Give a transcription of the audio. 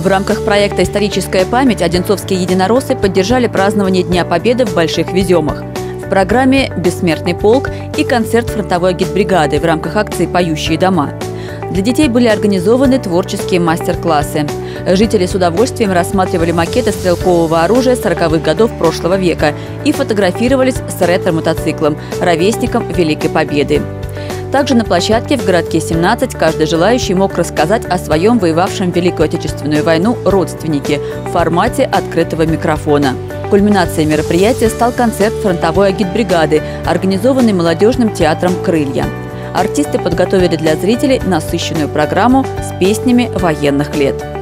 В рамках проекта «Историческая память» одинцовские единороссы поддержали празднование Дня Победы в Больших Веземах. В программе «Бессмертный полк» и концерт фронтовой агитбригады в рамках акции «Поющие дома». Для детей были организованы творческие мастер-классы. Жители с удовольствием рассматривали макеты стрелкового оружия 40-х годов прошлого века и фотографировались с ретро-мотоциклом, ровесником Великой Победы. Также на площадке в городке 17 каждый желающий мог рассказать о своем воевавшем в Великую Отечественную войну родственнике в формате открытого микрофона. Кульминацией мероприятия стал концерт фронтовой агитбригады, организованный молодежным театром «Крылья». Артисты подготовили для зрителей насыщенную программу с песнями военных лет.